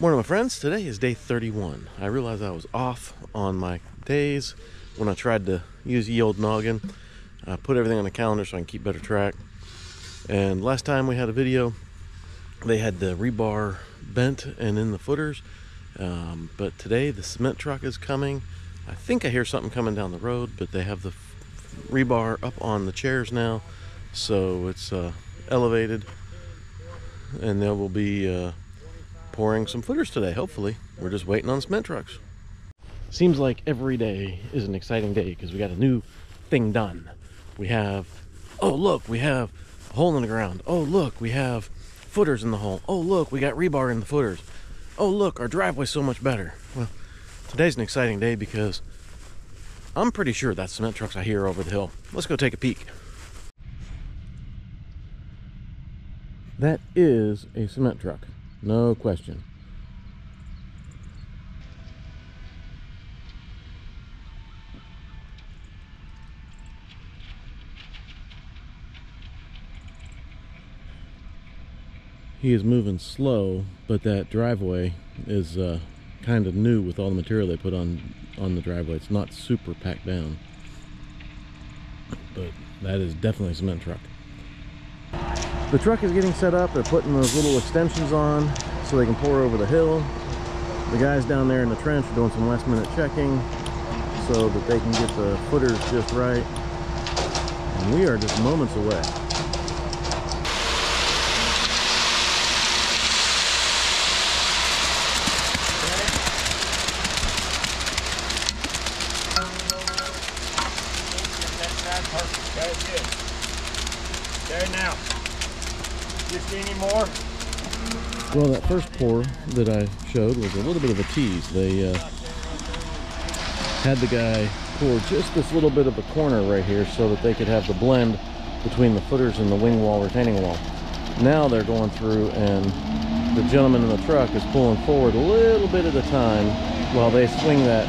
Morning, my friends. Today is day 31. I realized I was off on my days when I tried to use ye old noggin. I put everything on the calendar so I can keep better track. And last time we had a video, they had the rebar bent and in the footers. Um, but today the cement truck is coming. I think I hear something coming down the road, but they have the rebar up on the chairs now. So it's uh, elevated and there will be uh, pouring some footers today, hopefully. We're just waiting on cement trucks. Seems like every day is an exciting day because we got a new thing done. We have, oh look, we have a hole in the ground. Oh look, we have footers in the hole. Oh look, we got rebar in the footers. Oh look, our driveway's so much better. Well, today's an exciting day because I'm pretty sure that's cement trucks I hear over the hill. Let's go take a peek. That is a cement truck, no question. He is moving slow, but that driveway is uh, kind of new with all the material they put on on the driveway. It's not super packed down, but that is definitely a cement truck. The truck is getting set up. They're putting those little extensions on so they can pour over the hill. The guys down there in the trench are doing some last minute checking so that they can get the footers just right. And we are just moments away. Perfect. There now. Just any more? Well, that first pour that I showed was a little bit of a tease. They uh, had the guy pour just this little bit of a corner right here so that they could have the blend between the footers and the wing wall retaining wall. Now they're going through and the gentleman in the truck is pulling forward a little bit at a time while they swing that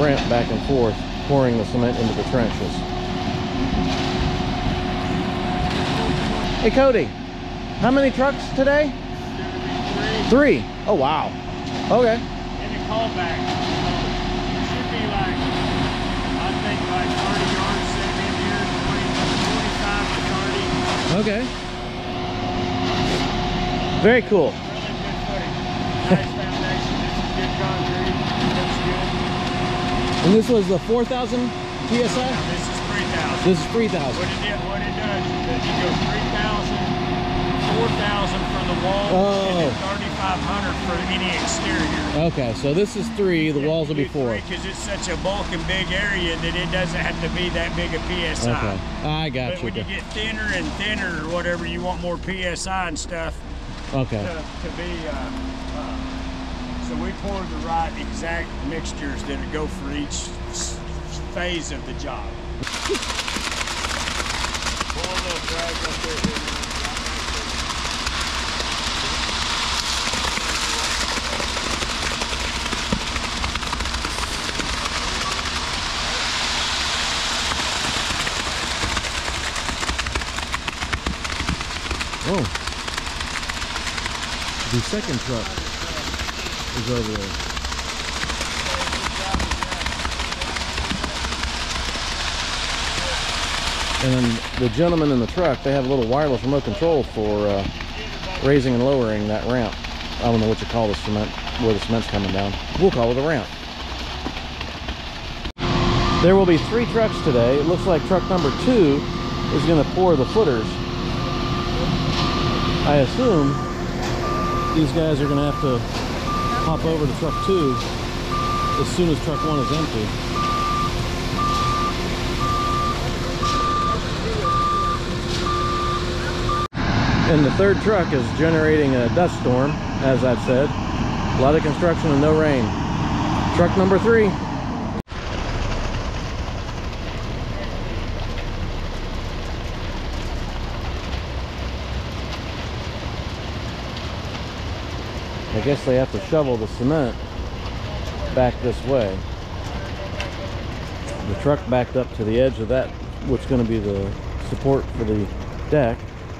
ramp back and forth, pouring the cement into the trenches. Hey Cody, how many trucks today? Three. Three. Oh wow. Okay. And a callback. It should be like, I think like 30 yards set in here, 20, 25 to 30. Okay. Very cool. Really good footing. Nice foundation. This is good concrete. Looks good. And this was the 4,000 Now, PSI? This is 3,000. This is 3,000. What it, did, what it does is you go 3,000, 4,000 for the wall, and then Oh. 3,500 for any exterior. Okay, so this is three, the walls will be four. Because it's such a bulk and big area that it doesn't have to be that big a PSI. Okay, I got But you. when you get thinner and thinner or whatever, you want more PSI and stuff Okay, to be. Uh, uh, so we pour the right exact mixtures that go for each phase of the job. Oh. The second truck is over there. And then the gentleman in the truck, they have a little wireless remote control for uh, raising and lowering that ramp. I don't know what you call the cement, where the cement's coming down. We'll call it a ramp. There will be three trucks today. It looks like truck number two is going to pour the footers. I assume these guys are going to have to hop over to truck two as soon as truck one is empty. And the third truck is generating a dust storm, as I've said. A lot of construction and no rain. Truck number three. I guess they have to shovel the cement back this way. The truck backed up to the edge of that, which is going to be the support for the deck.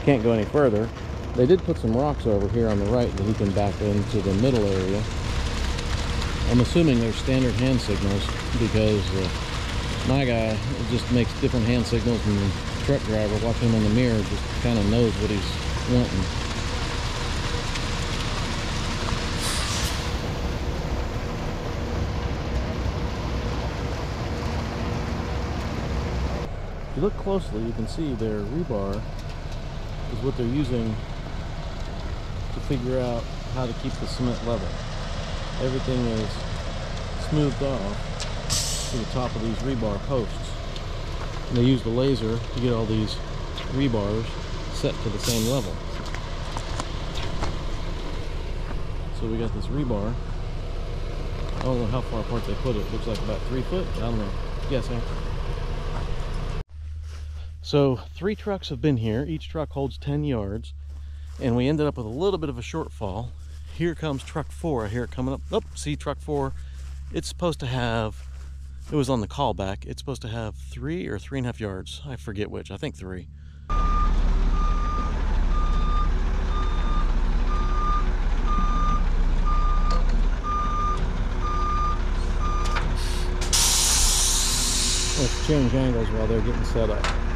Can't go any further. They did put some rocks over here on the right that he can back into the middle area. I'm assuming they're standard hand signals because uh, my guy just makes different hand signals and the truck driver watching him in the mirror just kind of knows what he's wanting. If you look closely, you can see their rebar is what they're using to figure out how to keep the cement level. Everything is smoothed off to the top of these rebar posts. And they use the laser to get all these rebars set to the same level. So we got this rebar. I don't know how far apart they put it. Looks like about three foot. I don't know. Guessing. So three trucks have been here. Each truck holds 10 yards. And we ended up with a little bit of a shortfall. Here comes truck four. I hear it coming up. Oh, see truck four. It's supposed to have, it was on the callback. It's supposed to have three or three and a half yards. I forget which. I think three. Let's change angles while they're getting set up.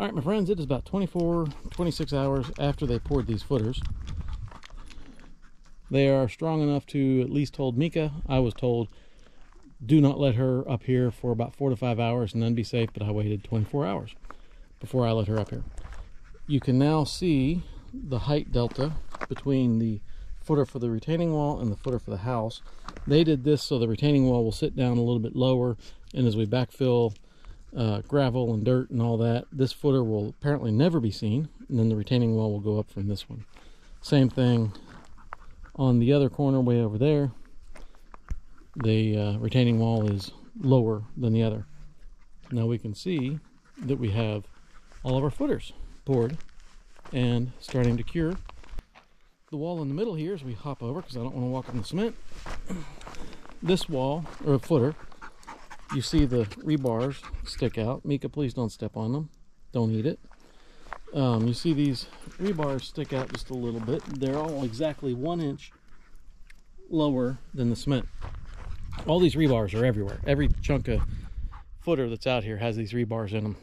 All right, my friends, it is about 24, 26 hours after they poured these footers. They are strong enough to at least hold Mika. I was told do not let her up here for about four to five hours and then be safe, but I waited 24 hours before I let her up here. You can now see the height delta between the footer for the retaining wall and the footer for the house. They did this so the retaining wall will sit down a little bit lower, and as we backfill uh, gravel and dirt and all that. This footer will apparently never be seen, and then the retaining wall will go up from this one. Same thing on the other corner way over there. The uh, retaining wall is lower than the other. Now we can see that we have all of our footers poured and starting to cure. The wall in the middle here as we hop over because I don't want to walk on the cement. This wall, or footer, you see the rebars stick out. Mika, please don't step on them. Don't eat it. Um, you see these rebars stick out just a little bit. They're all exactly one inch lower than the cement. All these rebars are everywhere. Every chunk of footer that's out here has these rebars in them.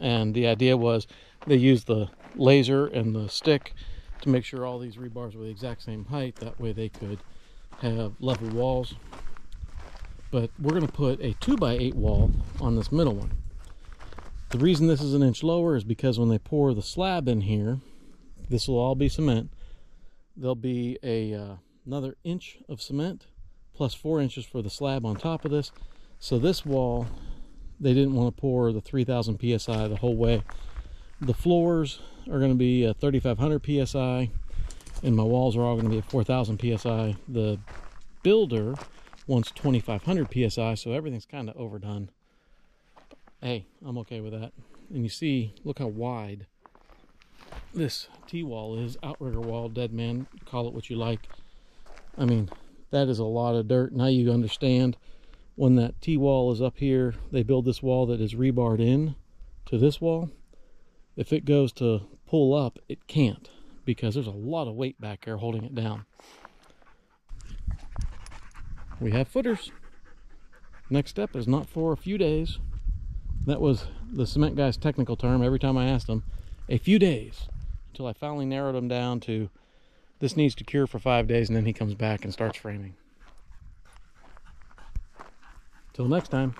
And the idea was they used the laser and the stick to make sure all these rebars were the exact same height. That way they could have level walls but we're going to put a 2 by 8 wall on this middle one. The reason this is an inch lower is because when they pour the slab in here, this will all be cement. There'll be a uh, another inch of cement plus 4 inches for the slab on top of this. So this wall, they didn't want to pour the 3000 psi the whole way. The floors are going to be 3500 psi and my walls are all going to be at 4000 psi. The builder wants 2500 psi so everything's kind of overdone. Hey i'm okay with that. And you see look how wide this t-wall is outrigger wall dead man call it what you like. I mean that is a lot of dirt. Now you understand when that t-wall is up here they build this wall that is rebarred in to this wall. If it goes to pull up it can't because there's a lot of weight back there holding it down we have footers. Next step is not for a few days. That was the cement guy's technical term every time I asked him. A few days until I finally narrowed him down to this needs to cure for five days and then he comes back and starts framing. Till next time.